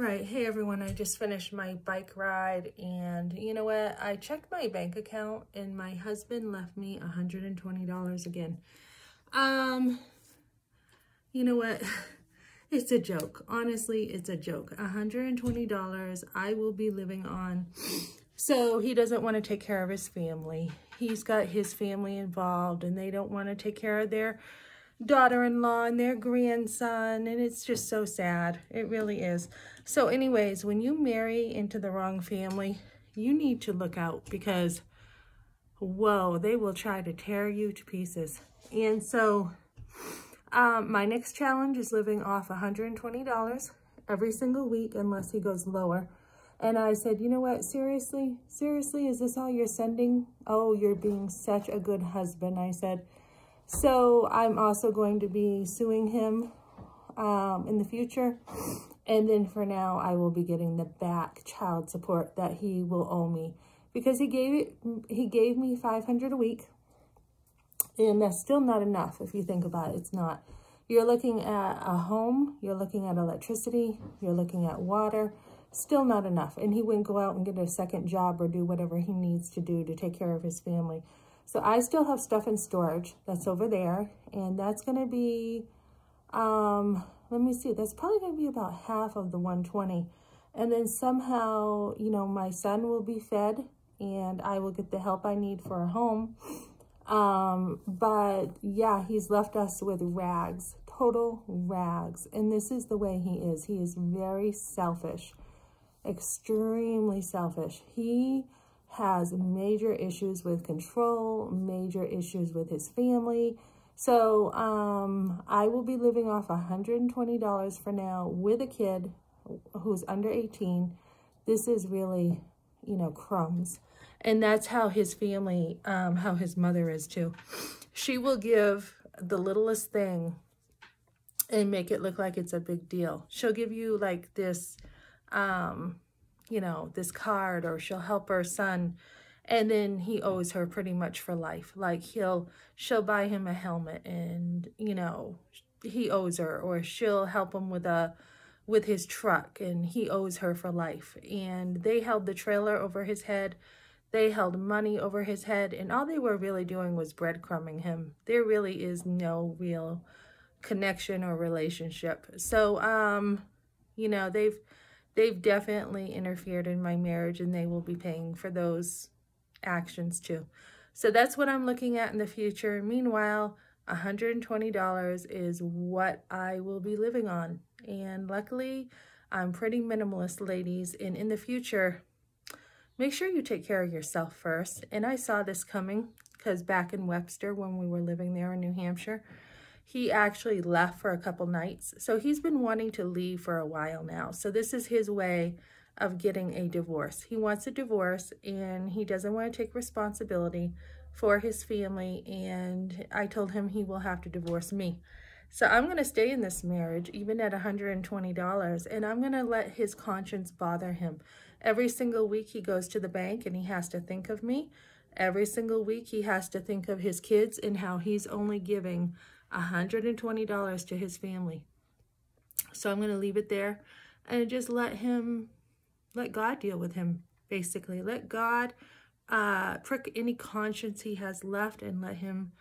right, hey everyone, I just finished my bike ride and you know what? I checked my bank account and my husband left me $120 again. Um, you know what? It's a joke. Honestly, it's a joke. $120 I will be living on. So he doesn't want to take care of his family. He's got his family involved and they don't want to take care of their daughter-in-law and their grandson and it's just so sad. It really is. So anyways when you marry into the wrong family you need to look out because whoa they will try to tear you to pieces. And so um, my next challenge is living off $120 every single week unless he goes lower. And I said, you know what, seriously, seriously, is this all you're sending? Oh, you're being such a good husband. I said, so I'm also going to be suing him um, in the future. And then for now, I will be getting the back child support that he will owe me because he gave it. He gave me 500 a week, and that's still not enough if you think about it. It's not. You're looking at a home. You're looking at electricity. You're looking at water. Still not enough. And he wouldn't go out and get a second job or do whatever he needs to do to take care of his family. So I still have stuff in storage that's over there. And that's going to be, um, let me see, that's probably to be about half of the 120. And then somehow, you know, my son will be fed and I will get the help I need for a home. Um, but yeah, he's left us with rags, total rags. And this is the way he is. He is very selfish, extremely selfish. He has major issues with control, major issues with his family. So um, I will be living off $120 for now with a kid who's under 18. This is really, you know, crumbs. And that's how his family, um, how his mother is too. She will give the littlest thing and make it look like it's a big deal. She'll give you like this, um, you know, this card or she'll help her son and then he owes her pretty much for life. Like he'll, she'll buy him a helmet and, you know, he owes her or she'll help him with a, with his truck and he owes her for life. And they held the trailer over his head. They held money over his head and all they were really doing was breadcrumbing him. There really is no real connection or relationship. So, um, you know, they've, they've definitely interfered in my marriage and they will be paying for those actions too. So that's what I'm looking at in the future. Meanwhile, $120 is what I will be living on. And luckily, I'm pretty minimalist, ladies. And in the future, make sure you take care of yourself first. And I saw this coming because back in Webster, when we were living there in New Hampshire, he actually left for a couple nights. So he's been wanting to leave for a while now. So this is his way of getting a divorce. He wants a divorce and he doesn't want to take responsibility for his family. And I told him he will have to divorce me. So I'm going to stay in this marriage, even at $120, and I'm going to let his conscience bother him. Every single week he goes to the bank and he has to think of me. Every single week he has to think of his kids and how he's only giving $120 to his family. So I'm going to leave it there and just let him, let God deal with him, basically. Let God uh, prick any conscience he has left and let him,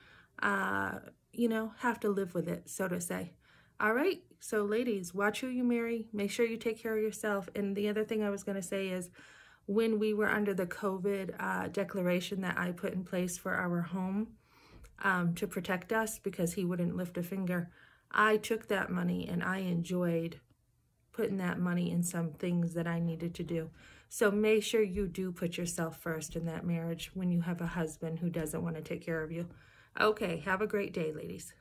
uh, you know, have to live with it, so to say. All right, so ladies, watch who you marry. Make sure you take care of yourself. And the other thing I was going to say is when we were under the COVID uh, declaration that I put in place for our home, um, to protect us because he wouldn't lift a finger. I took that money and I enjoyed putting that money in some things that I needed to do. So make sure you do put yourself first in that marriage when you have a husband who doesn't want to take care of you. Okay, have a great day, ladies.